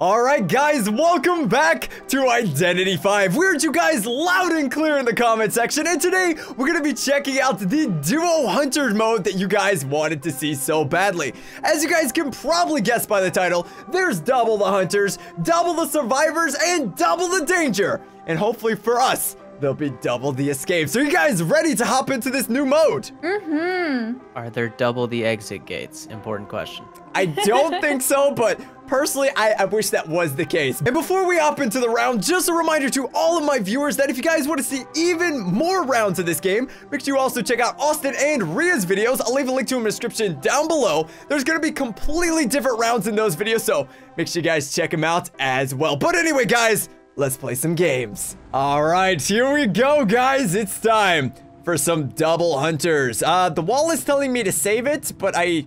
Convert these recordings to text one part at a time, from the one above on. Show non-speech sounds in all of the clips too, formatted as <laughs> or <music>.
Alright guys, welcome back to Identity 5. We heard you guys loud and clear in the comment section, and today we're gonna be checking out the Duo Hunter mode that you guys wanted to see so badly. As you guys can probably guess by the title, there's double the hunters, double the survivors, and double the danger. And hopefully for us, there'll be double the escapes. Are you guys ready to hop into this new mode? Mm-hmm. Are there double the exit gates? Important question. I don't <laughs> think so, but personally, I, I, wish that was the case. And before we hop into the round, just a reminder to all of my viewers that if you guys want to see even more rounds of this game, make sure you also check out Austin and Ria's videos. I'll leave a link to them in the description down below. There's going to be completely different rounds in those videos, so make sure you guys check them out as well. But anyway, guys, let's play some games. All right, here we go, guys. It's time for some double hunters. Uh, the wall is telling me to save it, but I,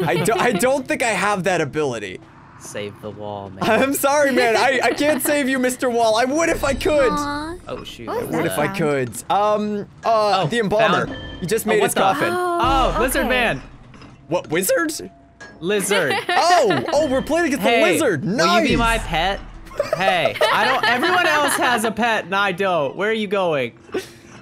I, do, I don't think I have that ability. Save the wall, man. I'm sorry, man. I, I can't save you, Mr. Wall. I would if I could. Aww. Oh, shoot. What I is would that if I could. Um, uh, Oh, the embalmer. found- He just Oh, made what his the- coffin. Oh, Lizard okay. Man. What, wizard? Lizard. <laughs> Oh, oh, we're playing against hey, the lizard. Nice. will you be my pet? Hey, I don't. Everyone else has a pet, and I don't. Where are you going?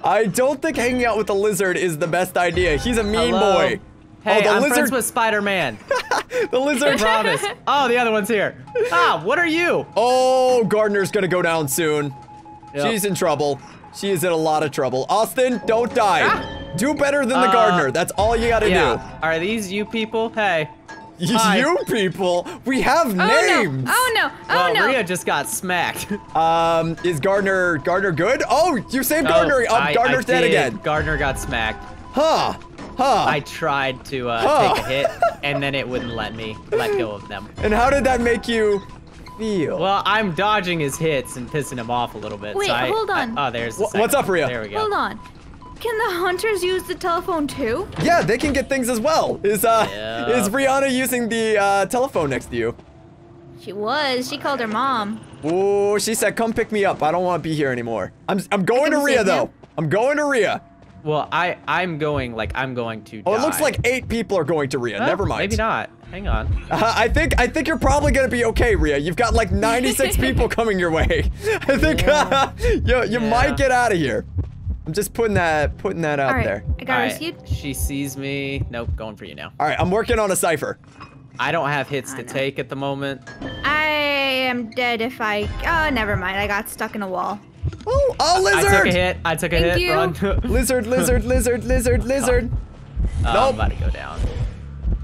I don't think hanging out with the lizard is the best idea. He's a mean Hello? boy. Hey, oh, the I'm lizard. friends with Spider-Man. <laughs> the lizard. Promise. Oh, the other one's here. Ah, what are you? Oh, Gardener's gonna go down soon. Yep. She's in trouble. She is in a lot of trouble. Austin, don't die. Ah. Do better than the Uh, Gardener. That's all you gotta Yeah. Are these you people? Hey. Do. hi. You people, we have Oh names. no! Oh no! Oh Well, no! Ria just got smacked. <laughs> Um, is Gardener Gardener good? Oh, you saved Gardener. Oh, um, I- Gardener's I dead did. again. Gardener got smacked. Huh? Huh? I tried to uh, Huh. take a hit, and then it wouldn't let me let go of them. <gasps> and how did that make you feel? Well, I'm dodging his hits and pissing him off a little bit. Wait, so I- hold on. I- oh, there's. The what's up, Ria? one. There we go. Hold on. Can the hunters use the telephone too? yeah, they can get things as well. Is uh, Yeah. is Rihanna using the uh, telephone next to you? She was. She called her mom. Oh, she said, "Come pick me up. I don't want to be here anymore." I'm I'm going to Ria though. you. I'm going to Ria. Well, I I'm going like I'm going to. Oh, it looks like eight people are going to Ria. Huh? Never mind. Maybe not. Hang on. Uh, I think I think you're probably gonna be okay, Ria. You've got like 96 <laughs> people coming your way. <laughs> I think uh, <laughs> you you Yeah. might get out of here. I'm just putting that putting that out All right. there. I got All right, rescued. She sees me. Nope, going for you now. All right, I'm working on a cipher. I don't have hits I to know. take at the moment. I am dead if I. Oh, never mind. I got stuck in a wall. Oh, oh, lizard! I took a hit. I took a Thank hit. you. Run. <laughs> Lizard, lizard, lizard, lizard, <laughs> oh. lizard. Oh, Nope. I'm about to go down.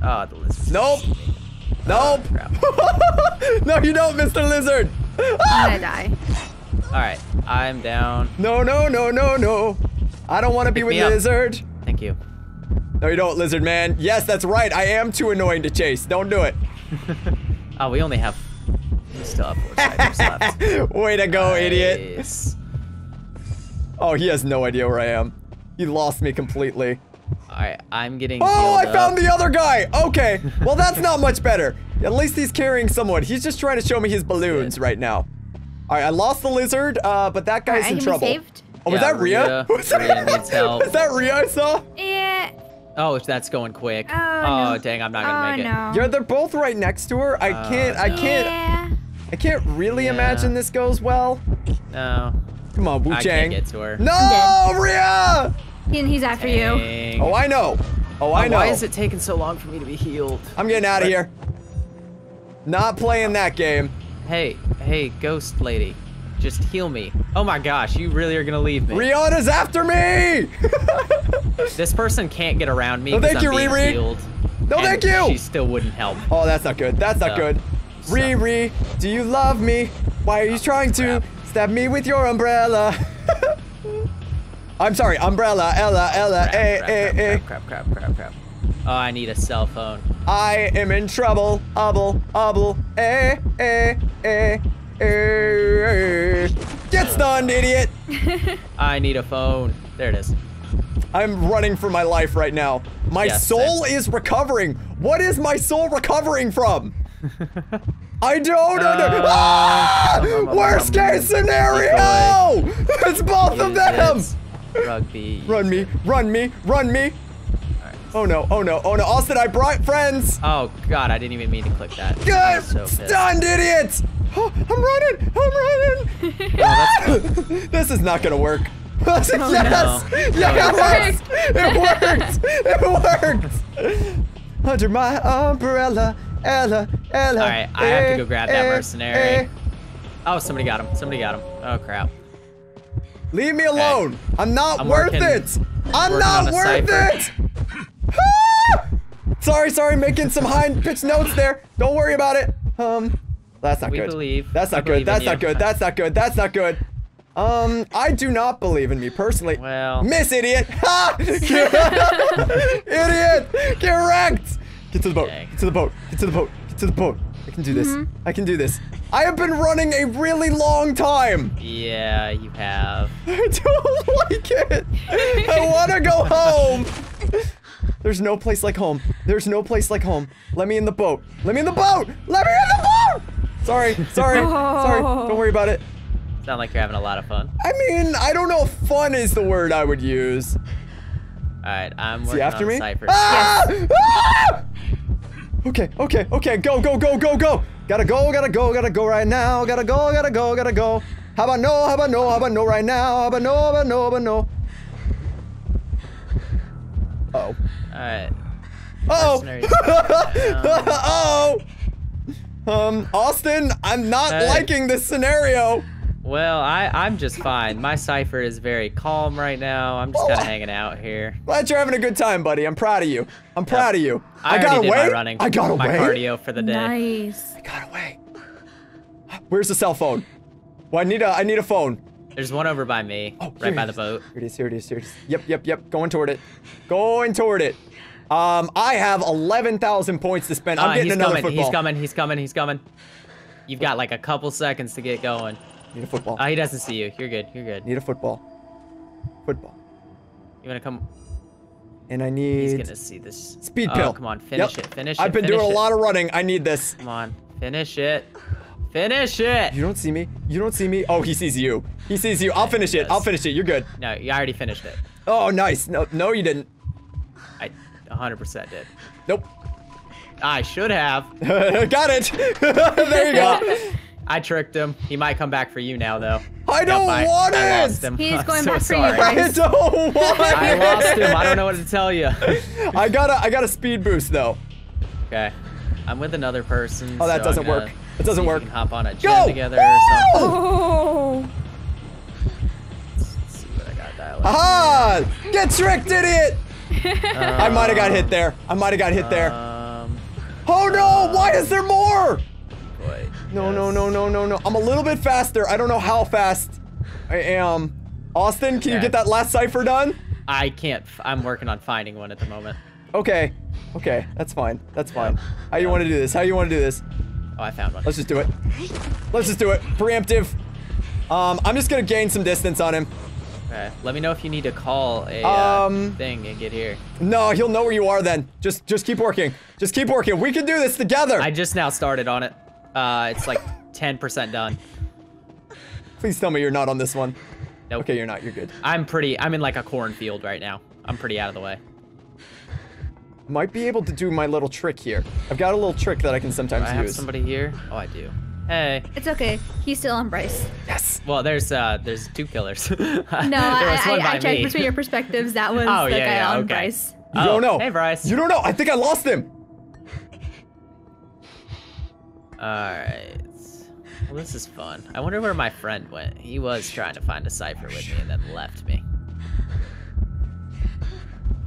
Oh, the lizard. Nope. Nope. Oh, crap. <laughs> no, you don't, Mr. Lizard. I'm gonna die. All right, I'm down. No, no, no, no, no. I don't want to be with me up. Lizard. Thank you. No, you don't, Lizard Man. Yes, that's right. I am too annoying to chase. Don't do it. <laughs> Oh, we only have. We still have four snipers left. <laughs> Way to go, idiot. Oh, he has no idea where I am. He lost me completely. All right, I'm getting. Oh, I healed found the other guy. Okay. Well, that's not <laughs> much better. At least he's carrying someone. He's just trying to show me his balloons Good. right now. All right, I lost the lizard, uh, but that guy's Alright, I in trouble. saved. Oh, was Yeah, that Ria? Ria- <laughs> Was that- Ria needs <laughs> help. Is that Ria I saw? Yeah. Oh, if that's going quick. Oh, no. dang, I'm not gonna oh, make it. no. Yeah, they're both right next to her. I can't, I can't, Yeah. I can't really Yeah. imagine this goes well. No, Come on, Wu I Chang. can't get to her. No, Ria! And he's after you. Oh, I know. Oh, I Oh, know. Why is it taking so long for me to be healed? I'm getting out of here. Not playing that game. Hey, hey, ghost lady, just heal me. Oh my gosh, you really are gonna leave me? Rihanna's after me! <laughs> <laughs> This person can't get around me No, thank I'm you, Riri. healed. No, thank you. She still wouldn't help. oh, that's not good. That's not good. so- Riri, do you love me? Why are you trying to stab me with your umbrella? <laughs> I'm sorry, umbrella, Ella, Ella, Crap, eh, crap, eh, crap, eh. crap, crap, crap, crap, crap. Oh, I need a cell phone. I am in trouble. Ubble, ubble, eh, eh, eh, eh. Get stunned, idiot. <laughs> I need a phone. There it is. I'm running for my life right now. My Yes, soul is recovering. What is my soul recovering from? I don't know. <laughs> Uh, ah! um, um, Worst um, case scenario! It's both of them! Rugby. Run me, run me, run me. Oh no, oh no, oh no. Austin, I brought friends. Oh god, I didn't even mean to click that. Good! So. Stunned, idiot! Oh, <gasps> I'm running! I'm running! <laughs> <laughs> this is not gonna work. <laughs> yes! no. yes! No, It worked! It worked! Under my umbrella, Ella, Ella. All right, I have to go eh, grab that eh, mercenary. eh. Oh, somebody got him. Somebody got him. Oh crap. Leave me alone. I'm not I'm worth working- it. I'm not worth cipher. it. <laughs> Sorry, sorry, making some high pitched notes there. Don't worry about it. Um, that's not We good. believe. That's I not good. believe in That's not you. good. That's not good. That's not good. Um, I do not believe in me personally. Well. Miss idiot. Ha! <laughs> idiot. Get wrecked. Get to the boat. Get to the boat. Get to the boat. Get to the boat. I can do this. I can do this. I have been running a really long time. Yeah, you have. <laughs> I don't like it. I want to go home. There's no place like home. There's no place like home. Let me in the boat. Let me in the boat. Let me in the boat. Sorry, sorry, <laughs> sorry. Don't worry about it. Sound like you're having a lot of fun. I mean, I don't know if fun is the word I would use. All right, I'm Is working he after on me? ciphers. Ah! Ah! Okay, okay, okay. Go, go, go, go, go. Gotta go, gotta go, gotta go right now. Gotta go, gotta go, gotta go. How about no? How about no? How about no right now? How about no? How about no? How about no? Uh oh. All right. Uh Mercenaries. oh. <laughs> oh. Um, Austin, I'm not Hey. liking this scenario. Well, I I'm just fine. My cipher is very calm right now. I'm just Oh. kind of hanging out here. Glad you're having a good time, buddy. I'm proud of you. I'm proud of you. I, got away. my running. I got my away. cardio for the day. Nice. I got away. Where's the cell phone? Well, I need a I need a phone. There's one over by me, Oh, right by the boat. Here it is. Here it is. Here it is. Yep, yep, yep. Going toward it. Going toward it. Um, I have 11,000 points to spend. I'm Uh, getting another coming. football. He's coming. He's coming. He's coming. You've got like a couple seconds to get going. Need a football. Oh, he doesn't see you. You're good. You're good. need a football. Football. You wanna come? And I need... He's gonna see this. speed oh, pill. Come on, finish Yep. it. Finish it. I've it. been finish doing a lot of running. I need this. Come on, finish it. Finish it. You don't see me. You don't see me. Oh, he sees you. He sees you. I'll finish it. I'll finish it. You're good. No, you already finished it. Oh, nice. No, no, you didn't. I 100% did. Nope. I should have. <laughs> Got it. <laughs> there you go. <laughs> I tricked him. He might come back for you now, though. I don't Yep, I, want I it. lost him. He's I'm going so back for you, sorry. Bryce. I don't want I it. lost him. I don't know what to tell you. I got a I got a speed boost though. Okay. I'm with another person. Oh, that so doesn't I'm gonna work. It doesn't work. Hop on a Go! jet together or something. Oh. Let's see what I got dialed. Aha! Get tricked, idiot! <laughs> I might have got hit Um, there. I might have got hit there. Um, Oh no! Why is there more? boy. No, no, yes. no, no, no, no. I'm a little bit faster. I don't know how fast I am. Austin, can you get that last cipher done? I can't. I'm working on finding one at the moment. Okay. Okay, that's fine. That's fine. How you want to do this? How you want to do this? Oh, I found one. Let's just do it. Let's just do it. Preemptive. Um, I'm just gonna gain some distance on him. Okay. Let me know if you need to call a Um, uh, thing and get here. No, he'll know where you are then. Just, just keep working. Just keep working. We can do this together. I just now started on it. Uh, it's like 10% done. Please tell me you're not on this one. Nope. Okay, you're not. You're good. I'm pretty. I'm in like a cornfield right now. I'm pretty out of the way. Might be able to do my little trick here. I've got a little trick that I can Do sometimes I have use. somebody here? Oh, I do. Hey. It's okay. He's still on Bryce. Yes. Well, there's uh, there's two killers. <laughs> no, No, I, I, I checked between your perspectives. That was <laughs> Oh, the yeah, guy yeah, on okay. Bryce. You Oh, don't know. Hey, Bryce. You don't know. I think I lost him. <laughs> All right. Well, this is fun. I wonder where my friend went. He was trying to find a cipher with me and then left me.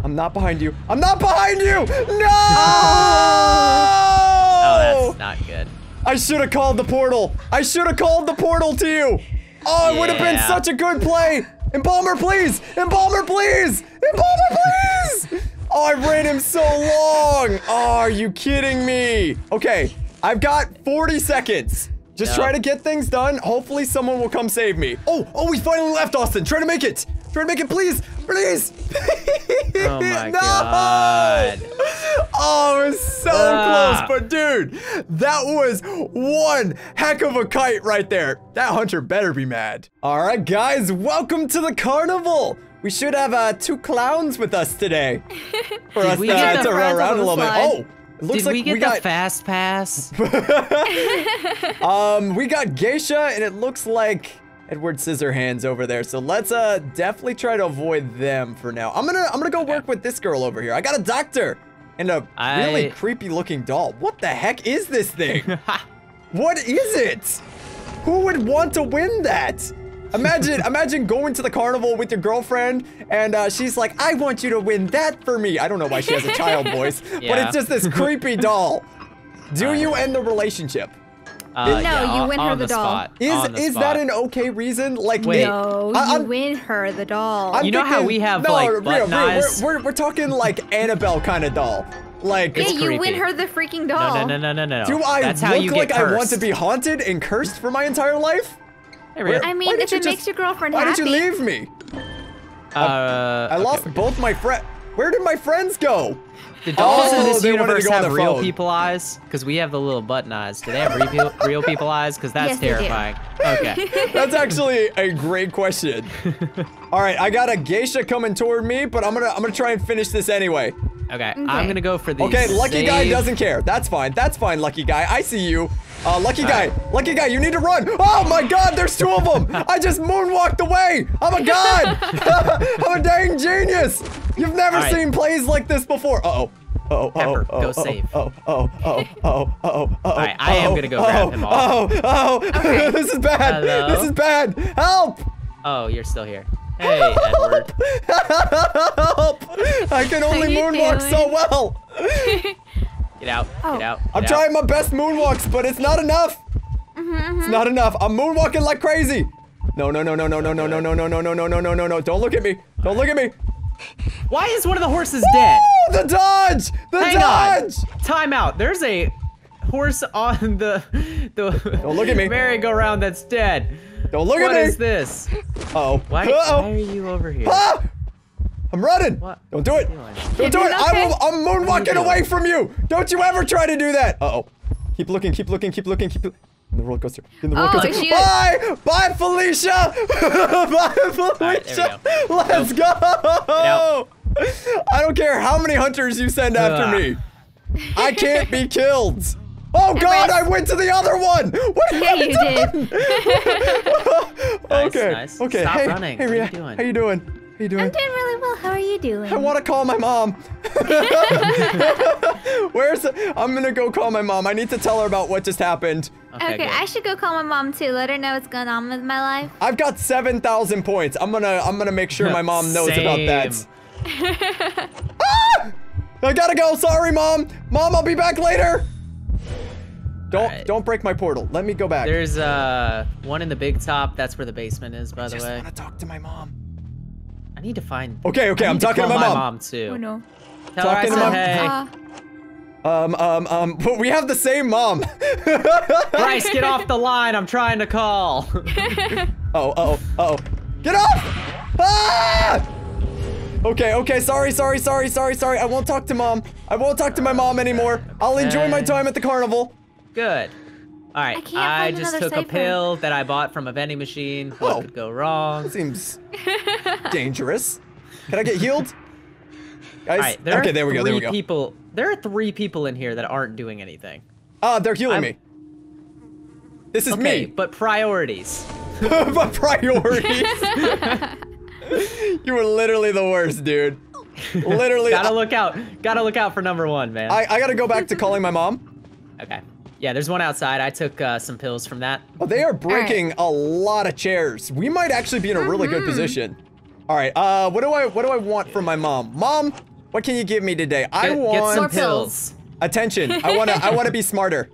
I'm not behind you. I'm not behind you. No. <laughs> Oh, that's not good. I should have called the portal. I should have called the portal to you. Oh, it would have been such a good play. Embalmer, please. Embalmer, please. Embalmer, please. Oh, I ran him so long. Oh, are you kidding me? Okay, I've got 40 seconds. Just try to get things done. Hopefully someone will come save me. Oh, oh, we finally left, Austin. Try to make it. Try to make it, please. Please. <laughs> Oh my <laughs> No! god. Oh, we're so Ah. close, but dude, that was one heck of a kite right there. That hunter better be mad. All right, guys, welcome to the carnival. We should have uh, two clowns with us today <laughs> for us we uh, get to the run around a the little bit. Oh, It looks Did like we get we the got fast pass? um we got Geisha and it looks like Edward Scissorhands over there. So let's uh definitely try to avoid them for now. I'm gonna I'm gonna go work with this girl over here. I got a doctor and a really creepy looking doll. What the heck is this thing? <laughs> what is it? Who would want to win that? Imagine, <laughs> imagine going to the carnival with your girlfriend, and uh, she's like, "I want you to win that for me." I don't know why she has a child <laughs> voice, but it's just this creepy doll. Do you end the relationship? Uh, No, yeah, you win her on the doll. spot, Is the is spot. that an okay reason? Like, Wait. No, I- you win her the doll. I'm You know how we have, no, like, Ria, button Ria, eyes? We're, we're, we're talking like Annabelle kind of doll. Like, yeah, It's you win her the freaking doll. No, no, no, no, no, no. do I That's how look you like get I want to be haunted and cursed for my entire life? Hey, Ria. I mean, if it just- makes your girlfriend Why happy. Why did you leave me? Uh, I okay, lost we're both my friends. Where did my friends go? Do dolls in Oh, this they wanted universe have their real phone. people eyes? Because we have the little button eyes. Do they have real, real people eyes? Because that's Yes, terrifying. Okay. <laughs> That's actually a great question. <laughs> All right, I got a geisha coming toward me, but I'm gonna I'm gonna try and finish this anyway. Okay. I'm gonna go for the Okay, lucky guy doesn't care. That's fine. That's fine, lucky guy. I see you. Uh, lucky guy, lucky guy, you need to run. Oh my God, there's two of them. I just moonwalked away. I'm a god. <laughs> <laughs> I'm a dang genius. You've never All right. seen plays like this before. Uh oh. Uh oh. Pepper, oh, go oh, save. Oh oh oh oh oh oh. All right, I am gonna go grab him Oh oh. <laughs> this is bad. Hello? This is bad. Help. Oh, you're still here. Hey, Edward. Help! I can only you moonwalk so well. Get out. Oh. Get out. I'm out. trying my best moonwalks, but it's not enough. It's not enough. I'm moonwalking like crazy. No, no, no, no, no, no, no, no, no, no, no, no, no, no, no, no, no. Don't look at me. Don't look at me. Why is one of the horses dead? Oh, the dodge! The Hang dodge! on. Time out. There's a horse on the the Don't look at me. merry-go-round that's dead. Don't look What at me. is this? Uh-oh. Why, why Uh-oh. are you over here? Ah! I'm running. What? Don't do it. What are you Don't do You're it. I will, I'm moonwalking away from you. Don't you ever try to do that. Uh-oh. Keep looking, keep looking, keep looking, keep looking. In the roller coaster. In the roller Oh, coaster. she- Bye! Bye, Felicia! <laughs> Bye, there we Felicia! go. Let's go! out. I don't care how many hunters you send after me. I can't be killed. Oh god, I went to the other one! What have Yeah, I you done? <laughs> <laughs> did. Okay. nice. Okay. Stop hey, running. Hey, What are you Ria. doing? How you doing? How you doing? I'm doing really well. How are you doing? I want to call my mom. <laughs> Where's I'm gonna go call my mom. I need to tell her about what just happened. Okay, good. I should go call my mom too. Let her know what's going on with my life. I've got 7,000 points. I'm gonna I'm gonna make sure my mom knows about that. Same. ah! I gotta go. Sorry, mom. Mom, I'll be back later. Don't Alright. don't break my portal. Let me go back. There's uh one in the big top. That's where the basement is, by I the just way. want to talk to my mom. I need to find. Okay, okay. I I'm need to talking to call my my mom. too. Oh no. Tell her I Talking to said mom. hey. Uh, Um um um. But we have the same mom. <laughs> Bryce, get off the line. I'm trying to call. Oh, oh, oh. Get off! Ah! Okay, okay, sorry, sorry, sorry, sorry, sorry. I won't talk to mom. I won't talk to my mom anymore. I'll enjoy my time at the carnival. Good. All right. I can't find just another took a pill that I bought from a vending machine. What Oh. could go wrong? Seems <laughs> dangerous. Can I get healed? Guys? All right. There okay, are there we go, there we go. people. There are three people in here that aren't doing anything. Ah, they're healing I'm- me. This is Okay, me. but priorities. <laughs> but priorities. <laughs> you were literally the worst, dude. Literally. Gotta I, look out. Gotta look out for number one, man. I, I gotta go back to calling my mom. Okay. Yeah, there's one outside. I took uh, some pills from that. Oh, they are breaking a lot of chairs. We might actually be in a really good position. All right. Uh, what do I what do I want from my mom? Mom, what can you give me today? I Get, get want some pills. pills. attention. I <laughs> wanna I wanna be smarter.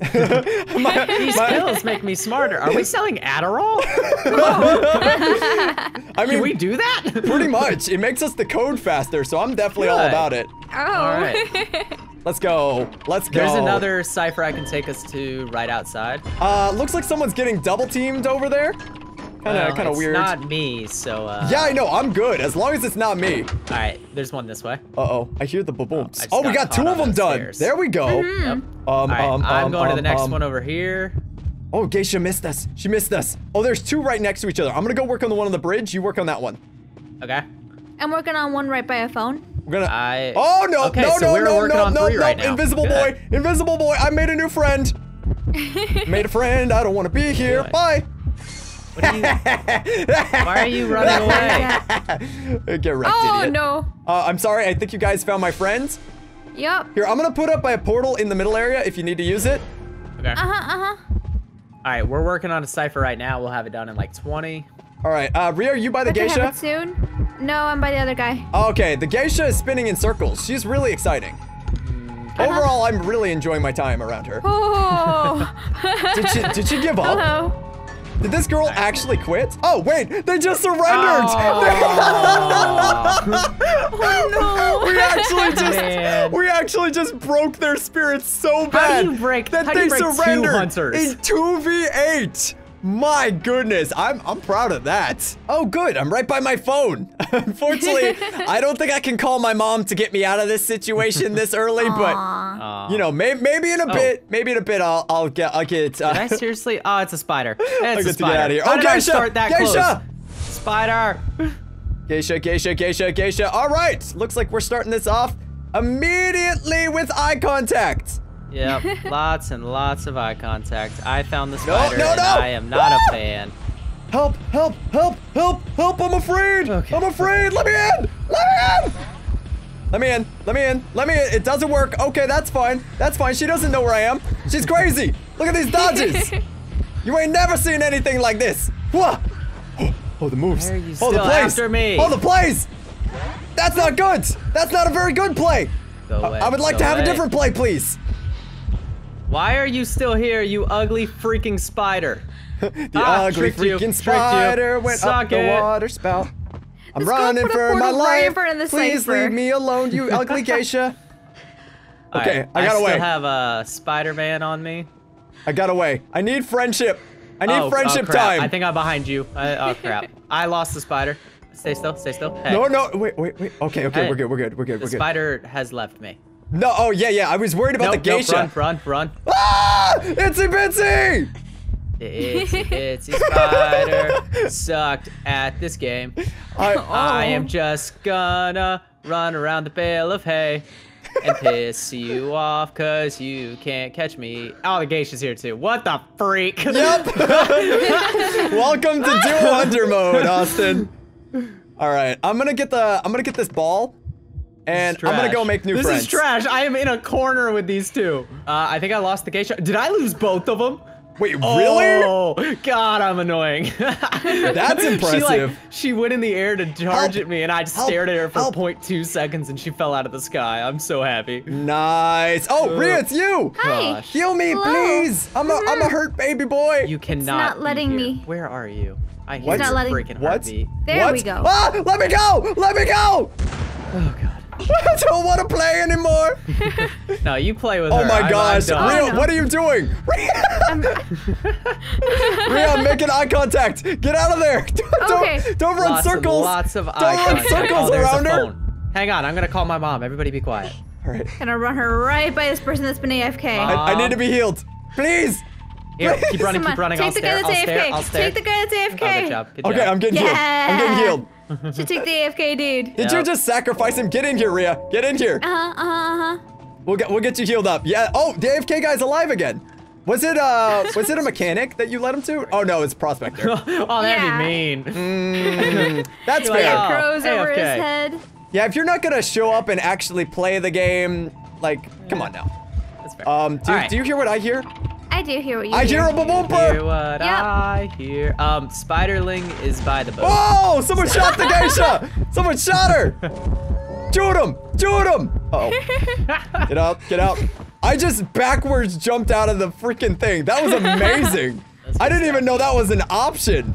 <laughs> My- These my- pills make me smarter. Are we selling Adderall? <laughs> I Can mean, we do that? pretty much. It makes us the code faster, so I'm definitely all about it. oh. All right. Let's go. Let's go. There's another cipher I can take us to right outside. Uh, looks like someone's getting double teamed over there. Kind of, Well, kind of weird. not me, so uh. Yeah, I know. I'm good as long as it's not me. All right, there's one this way. Uh oh, I hear the booms. I just Oh, we got got two of them done. stairs. There we go. Yep. Um, All right, um, I'm um, going to the um, next um, one over here. Oh, Geisha missed us. She missed us. Oh, there's two right next to each other. I'm gonna go work on the one on the bridge. You work on that one. Okay. I'm working on one right by a phone. I'm gonna. I. Oh no! Okay, no! so no! we're no! no! no! no! right now. Invisible Good. boy! Invisible boy! I made a new friend. <laughs> made a friend. I don't want to be here. Doing? Bye. What are you, <laughs> why are you running away? <laughs> Get wrecked, Oh idiot. no. Uh, I'm sorry. I think you guys found my friends. Yup. Here, I'm gonna put up by a portal in the middle area if you need to use it. Okay. Uh huh. Uh huh. All right, we're working on a cipher right now. We'll have it done in like 20. All right, uh, Ria, are you by the Have geisha? it soon. No, I'm by the other guy. Okay, the geisha is spinning in circles. She's really exciting. Uh-huh. Overall, I'm really enjoying my time around her. Oh. <laughs> Did she, did she give up? Hello. Did this girl actually quit? Oh, wait, they just surrendered! Oh <laughs> <laughs> no! we actually just Man. we actually just broke their spirits so bad do you break- that how do they you break two hunters? in 2v8. My goodness, I'm I'm proud of that. Oh good, I'm right by my phone. <laughs> Unfortunately, <laughs> I don't think I can call my mom to get me out of this situation this early, but Aw. Aw. you know, may, maybe in a Oh. bit, maybe in a bit I'll I'll get I'll get uh, Did I seriously? Oh, it's a spider. <laughs> It's I'll a get to spider. get out of here. How Oh, did I geisha! start that Geisha! close? Spider. Geisha, geisha, geisha, geisha. All right, looks like we're starting this off immediately with eye contact. Yep, <laughs> lots and lots of eye contact. I found the No, spider, no, and no! I am not Ah! a fan. Help, help, help, help, help, I'm afraid. Okay. I'm afraid. Let me in. Let me in. Let me in. Let me in. Let me in. It doesn't work. Okay, that's fine. That's fine. She doesn't know where I am. She's crazy. Look at these dodges. <laughs> you ain't never seen anything like this. Whoa. Oh, the moves. Why are you oh, the plays. after me? Oh, the plays. That's not good. That's not a very good play. Go I- away. I would like go to have a different play, please. Why are you still here, you ugly freaking spider? <laughs> The Ah, ugly you, freaking tricked you. spider went up Suck the it. water spout. I'm girl running for my portal right in life. the Please cipher. leave me alone, you ugly <laughs> geisha. Okay, right, I got still away. have a Spider-Man on me. I got away. I need friendship. I need oh, friendship oh, time. I think I'm behind you. I, oh crap! <laughs> I lost the spider. Stay still. Stay still. Hey, No, no, wait, wait, wait. Okay, okay, Hey. we're good, we're good, we're good, The we're good. spider has left me. No, oh yeah, yeah. I was worried about Nope, the nope, geisha. run, run, run. Ah! Itsy bitsy! It's it's a spider <laughs> sucked at this game. I, I am just gonna run around the bale of hay and piss you off cause you can't catch me. Oh, the geisha's here too. What the freak? Yep. <laughs> <laughs> Welcome to Duo Hunter mode, Austin. All right, I'm gonna get the I'm gonna get this ball, and I'm gonna go make new this friends. is trash. I am in a corner with these two. Uh, I think I lost the geisha. Did I lose both of them? Wait, really? Oh, God, I'm annoying. That's <laughs> She, impressive. like, she went in the air to charge Help. at me, and I just Help. stared at her for Help. 0.2 seconds, and she fell out of the sky. I'm so happy. Nice. Oh, Ugh. Ria, it's you. Hi. Gosh. Heal me, Hello. please. I'm a I'm a Mhm. hurt baby boy. You cannot. not letting me. Where are you? I hear What? your It's not letting- freaking what? heartbeat. There what? we go. Ah, let me go. Let me go. Oh God. I don't want to play anymore. <laughs> No, you play with Oh her. my I'm- I'm gosh, done. Ria, Oh, no. what are you doing? <laughs> Ria, I'm, <laughs> making eye contact. Get out of there. Don't, Okay. don't run lots circles. Of, lots of don't eye run contact. circles oh, there's around her. Hang on, I'm gonna call my mom. Everybody be quiet. All right. gonna run her right by this person that's been AFK. I, I need to be healed. Please. Here, keep running, keep running. Take I'll the stare. guy I'll that's stare. AFK. I'll stare. Take the guy that's AFK. Oh, good job. Good Okay, job. I'm getting healed. I'm getting healed. <laughs> Should take the AFK dude. Did you just sacrifice him? Get in here, Ria. Get in here. Uh huh. Uh huh. Uh huh. We'll get we'll get you healed up. Yeah. Oh, the AFK guy's alive again. Was it uh <laughs> was it a mechanic that you led him to? Oh no, it's prospector. <laughs> oh, that'd Yeah. be mean. Mm, that's You're like, fair. oh. Crows over his head. Yeah, if you're not gonna show up and actually play the game, like, come on now. That's fair. Um, do, All right. do you hear what I hear? I do hear what you I hear a Hear bumper. what Yep. I hear. Um, Spiderling is by the boat. Oh, someone shot the <laughs> geisha. Someone shot her. Shoot him. Shoot him. Uh oh. <laughs> Get out. Get out. I just backwards jumped out of the freaking thing. That was amazing. <laughs> I didn't even know that was an option.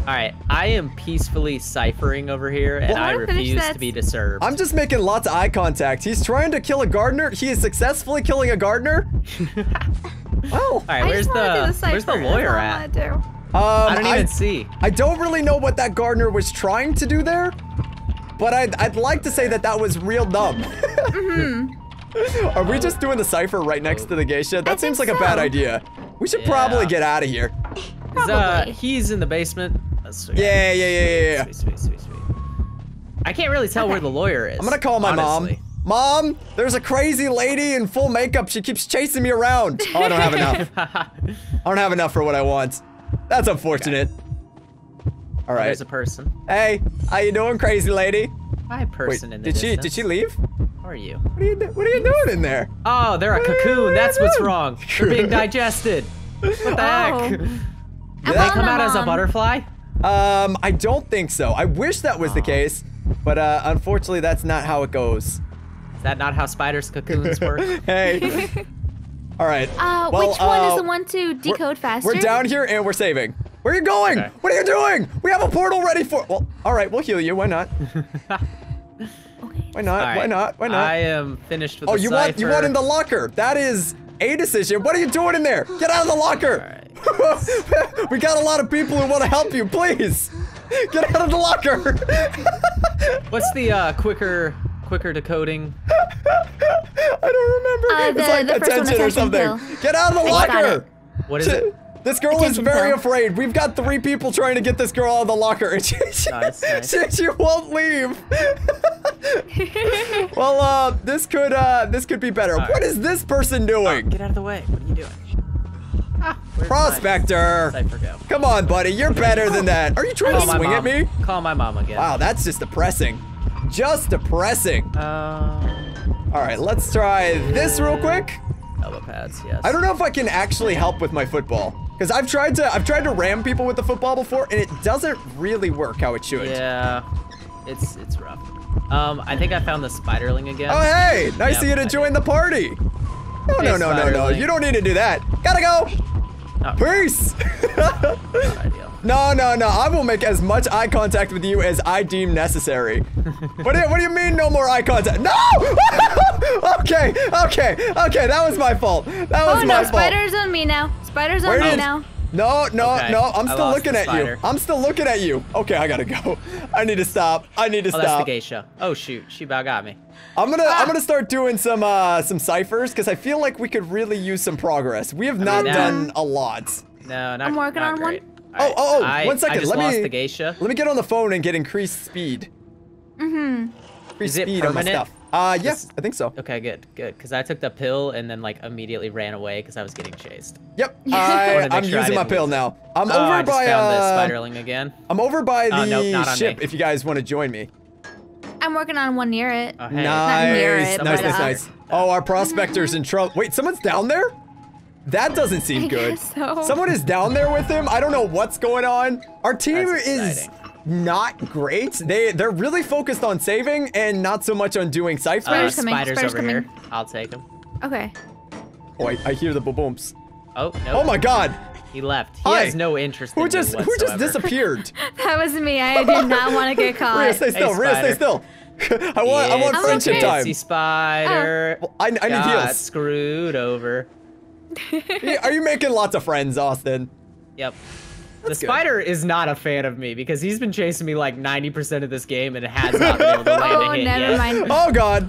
All right, I am peacefully ciphering over here, and Well, I I refuse that. to be disturbed. I'm just making lots of eye contact. He's trying to kill a gardener. He is successfully killing a gardener. <laughs> well, All right, I where's just wanna do the, the where's the lawyer I at? wanna do. um, I don't even see. I don't really know what that gardener was trying to do there, but I'd, I'd like to say that that was real dumb. <laughs> Are we just doing the cipher right next to the geisha? That I seems like think a bad idea. We should Yeah. probably get out of here. Is, uh, he's in the basement. That's. Yeah, yeah, yeah, yeah, yeah. Sweet, sweet, sweet, sweet. I can't really tell where the lawyer is. I'm gonna call my honestly. mom. Mom, there's a crazy lady in full makeup. She keeps chasing me around. Oh, <laughs> I don't have enough. <laughs> I don't have enough for what I want. That's unfortunate. All right. There's a person. Hey, how you doing, crazy lady? Hi, Wait, person in the did she did she leave? How are you? What are you What are you doing in there? Oh, they're a What you cocoon. That's what's wrong. They're being digested. What the Oh. heck? I'm Did they come my out as a butterfly? Um, I don't think so. I wish that was the case, but uh, unfortunately, that's not how it goes. Is that not how spiders' cocoons work? <laughs> hey. <laughs> All right. Uh, Well, which one uh, is the one to we're- decode faster? We're down here and we're saving. Where are you going? Okay. What are you doing? We have a portal ready for. Well, all right, we'll heal you. Why not? <laughs> Okay. Why not? All Why not? Why not? I am finished with oh, the you want you want in the locker? That is a decision. What are you doing in there? Get out of the locker. we got a lot of people who want to help you. Please, get out of the locker. What's the uh, quicker quicker decoding? <laughs> I don't remember. Uh, it's the- like the first one, attention or attention something. pill. Get out of the I locker. it. What is it? This girl is very pill. afraid. We've got three people trying to get this girl out of the locker, and <laughs> she, she, Nice, nice. she, she won't leave. <laughs> well, uh, this could uh, this could be better. All What right. is this person doing? Get out of the way. What are you doing? Ah, where's my Prospector. Come on, buddy. You're better than that. Are you trying Call to my swing at me? Call my mom again. Wow, that's just depressing. Just depressing. Um, All right, let's try this real quick. elbow pads. Yes. I don't know if I can actually help with my football. Because I've tried to I've tried to ram people with the football before and it doesn't really work how it should. Yeah, it's it's rough. Um, I think I found the spiderling again. Oh hey, nice Yep, of you to I join did. the party. No, Hey, no, no, no, no. You don't need to do that. Gotta go. Not Peace. <laughs> not ideal. No, no, no. I will make as much eye contact with you as I deem necessary. what, do you, what do you mean no more eye contact? No! <laughs> okay, okay, okay. That was my fault. That was Oh my no, fault. spiders on me now. Spiders on Where me did- now. No, no, Okay, no. I'm still looking the at you. I'm still looking at you. Okay, I gotta go. I need to stop. I need to Oh, that's the stop. geisha. Oh shoot, she about got me. I'm gonna Ah. I'm gonna start doing some uh some ciphers because I feel like we could really use some progress. We have not mean, done a lot. No, not. I'm working not on one. Great. Oh, oh, oh, I, one second, I just let lost me- the geisha. Let me get on the phone and get increased speed. Mm-hmm. Increased Is it speed on my permanent? stuff. Uh, yes, This- I think so. Okay, good, good. Because I took the pill and then like immediately ran away because I was getting chased. Yep, wanted <laughs> I I'm sure I using my pill lose now. I'm oh, over I just by found uh, the spiderling again. I'm over by Oh, the nope, not ship. me. If you guys want to join me. I'm working on one near it. Oh, hey. Not near Nice, it, nice, nice, uh, nice. Oh, our prospector's in trouble. Wait, someone's down there? That doesn't seem I good. guess so. Someone is down there with him. I don't know what's going on. Our team is not great. They they're really focused on saving and not so much on doing ciphers. Uh, Spider's coming, spiders spider's over coming. here. I'll take him. Okay. oh, I, I hear the booms. Oh no. Oh my God! He left. He Hi. has no interest Who in just me who just disappeared? <laughs> That was me. I did not want to get <laughs> caught. Ria, stay still. Ria, stay still. <laughs> I want I want friendship okay. time. Fancy spider. Well, I, I need got heals. screwed over. Are you making lots of friends, Austin? Yep. the That's good. spider is not a fan of me because he's been chasing me like 90% of this game and it has not been able to land Oh, a hit never yet. mind. <laughs> Oh God.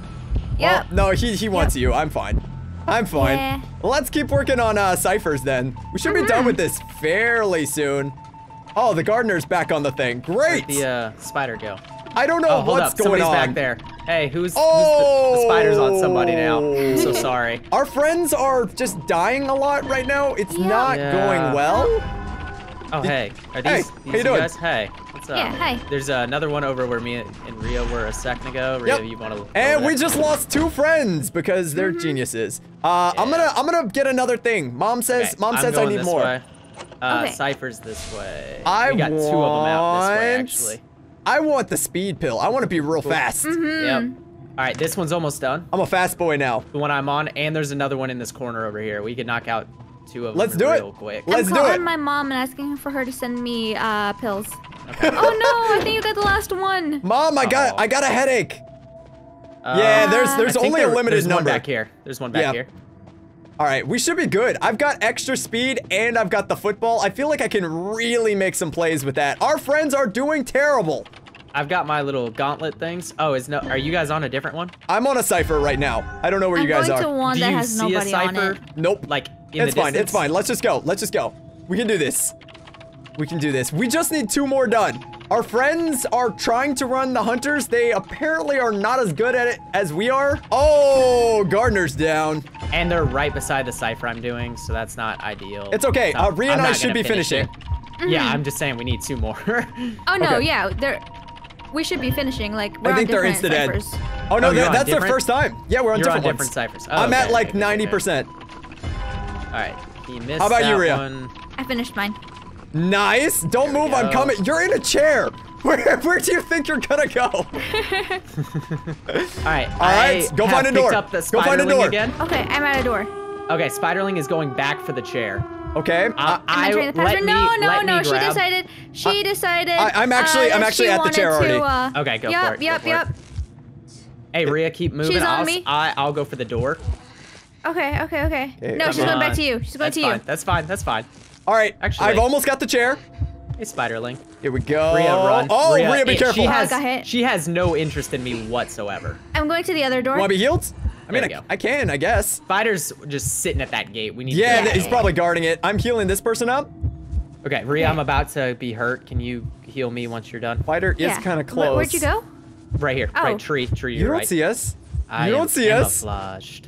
Yep. Well, no, he he wants you. I'm fine. I'm fine. Yeah. Let's keep working on uh, ciphers then. We should be done with this fairly soon. Oh, the gardener's back on the thing. Great. The uh, spider go. I don't know Oh, hold what's up. going Somebody's on. back there. Hey, who's, Oh. who's the, the spider's on somebody now? I'm so sorry. Our friends are just dying a lot right now. It's Yeah. not Yeah. going well. Oh, hey. Are Hey, these, how these you doing? guys? Hey. What's up? Yeah, hi. There's uh, another one over where me and Rio were a second ago. Rio, Yep. you want to? And we just lost two friends because they're geniuses. Uh, I'm gonna I'm gonna get another thing. Mom says Mom says I need more. Uh, Okay. Ciphers this way. I we got two of them out this way, actually. I want the speed pill. I want to be real fast. Mm-hmm. Yep. All right, this one's almost done. I'm a fast boy now. The one I'm on, and there's another one in this corner over here. We can knock out two of them Let's do it. real quick. Let's I'm calling my mom and asking for her to send me uh, pills. Okay. Oh no, I think you got the last one. Mom, I got Oh. I got a headache. Uh, yeah, there's there's I think only a there- limited there's number. one back here. There's one back Yeah. here. All right, we should be good. I've got extra speed and I've got the football. I feel like I can really make some plays with that. Our friends are doing terrible. I've got my little gauntlet things. Oh, is no? Are you guys on a different one? I'm on a cipher right now. I don't know where I'm you guys going are. to one Do that you has see a nobody on cipher? it. Nope. Like in it's the fine. It's fine. Let's just go. Let's just go. We can do this. We can do this. We just need two more done. Our friends are trying to run the hunters. They apparently are not as good at it as we are. Oh, Gardener's down. And they're right beside the cipher I'm doing, so that's not ideal. It's okay. not- Uh, Ria and I'm I not should be finish finishing. it. Yeah, I'm just saying we need two more. <laughs> Oh no, Okay. yeah, they're. We should be finishing. Like we're I think on they're different insta-dead. ciphers. Oh no, Oh, that- on that's their first time. Yeah, we're on You're different on ones. different ciphers. Oh, I'm at like okay, okay. 90%. All right, he missed How about you, that Ria? one. I finished mine. Nice. Don't There we move. I'm coming. You're in a chair. <laughs> Where, where do you think you're gonna go? <laughs> All right, All right, I go find a door. Up the Go find a door. again. Okay, I'm at a door. Okay, Spiderling is going back for the chair. Okay. Uh, I, I'm I the let password. me, No, no, let no. me She decided. She decided. I- I'm actually- uh, I'm actually at the chair wanted to, already. uh, Okay, go yep, for it, go Yep, yep, Hey, Ria, keep moving. She's on I'll, me. I, I'll go for the door. Okay, okay, okay. Okay, no, come she's going back to you. She's going That's to fine. you. That's fine. That's fine. All right. Actually- I've almost got the chair. Hey, Spiderling. Here we go. Ria, run. Oh, Ria, Ria, be it- careful. She has, got hit. she has no interest in me whatsoever. I'm going to the other door. Want to be healed? I mean, I. I can, I guess. Spider's just sitting at that gate. We need Yeah, to get he's probably guarding it. I'm healing this person up. Okay, Ria, I'm about to be hurt. Can you heal me once you're done? Fighter is kind of close. Where'd you go? Right here. Oh. Right, tree, tree. You you're don't right. see us. I you am don't see us. camouflaged.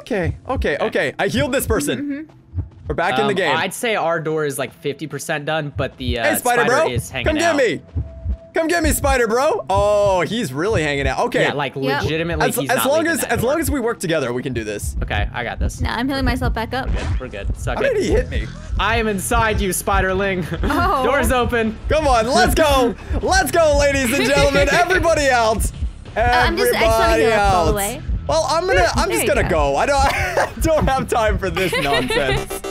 Okay, okay, okay. I healed this person. Mm-hmm. We're back in the Um, game. I'd say our door is like 50% done, but the uh, hey, Spider, bro. is hanging out. Come get me. Come get me, Spider, bro. Oh, he's really hanging out. Okay. Yeah, like Yep. legitimately, as, he's as not long as as door. long as we work together, we can do this. Okay, I got this. No, I'm healing myself back up. We're Good, we're good. Suck How did he hit me? I am inside you, Spiderling. Oh. <laughs> Doors open. Come on, let's go. let's go, ladies and gentlemen. <laughs> Everybody out. I'm just- I just wanna Everybody heal up all the way. Well, I'm gonna I'm There just gonna go. go. I don't <laughs> I don't have time for this nonsense.